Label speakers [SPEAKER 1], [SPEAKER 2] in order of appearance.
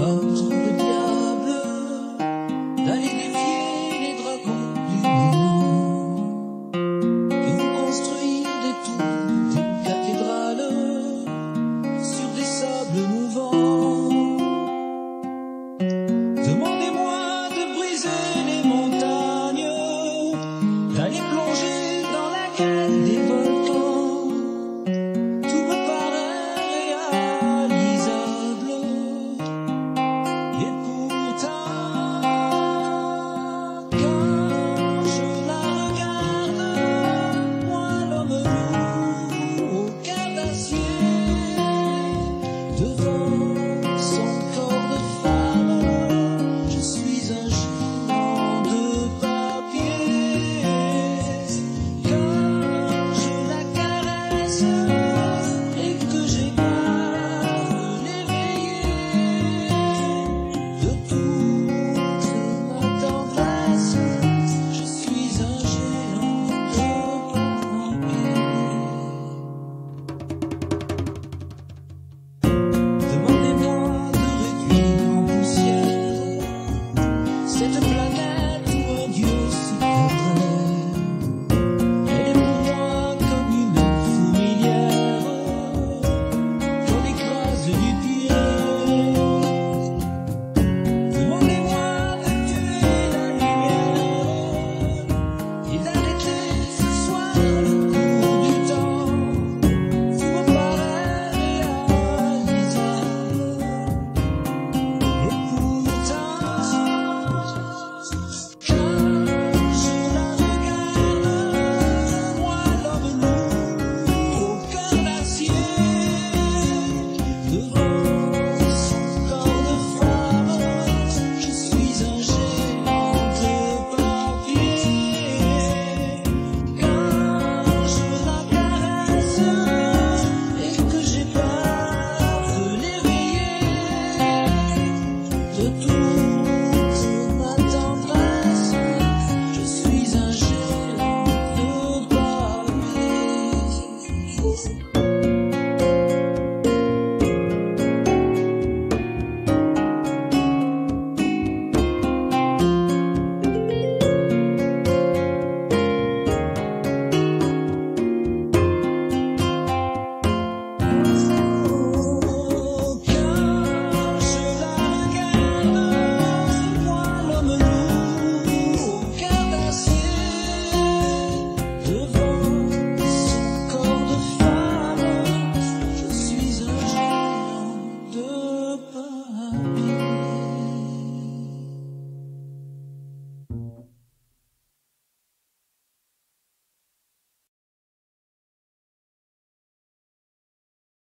[SPEAKER 1] 放